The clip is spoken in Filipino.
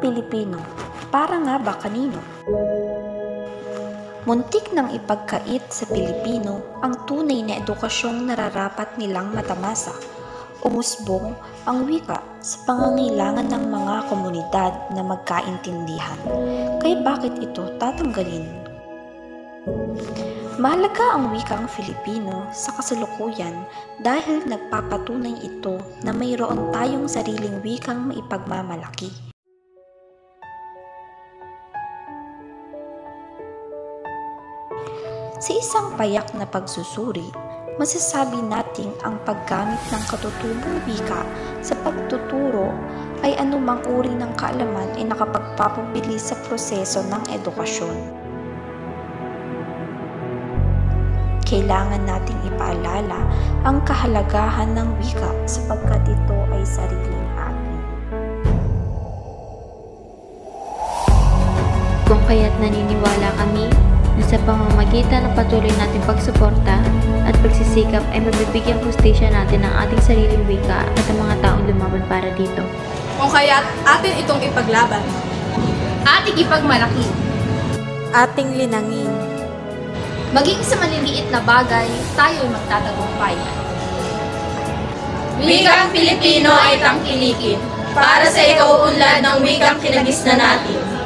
Pilipino, para nga ba kanino? Muntik nang ipagkait sa Pilipino ang tunay na edukasyong nararapat nilang matamasa. Umusbong ang wika sa pangangailangan ng mga komunidad na magkaintindihan. Kaya bakit ito tatanggalin? Mahalaga ang wikang Filipino sa kasalukuyan dahil nagpapatunay ito na mayroon tayong sariling wikang maipagmamalaki. Sa isang payak na pagsusuri, masasabi nating ang paggamit ng katutubong wika sa pagtuturo ay anumang uri ng kaalaman ay nakapagpapabilis sa proseso ng edukasyon. Kailangan nating ipaalala ang kahalagahan ng wika sapagkat ito ay sariling atin. Kung kaya't naniniwala kami na sa pamamagitan ng patuloy nating pagsuporta at pagsisikap ay mabibigyang hustisya natin ang ating sariling wika at ang mga taong lumaban para dito. Kung kaya't atin itong ipaglaban. ating ipagmalaki. ating linangin. Maging sa maliliit na bagay, tayo'y magtatagumpay. Wikang Pilipino ay tangkilikin para sa ikauunlad ng wikang kinagis na natin.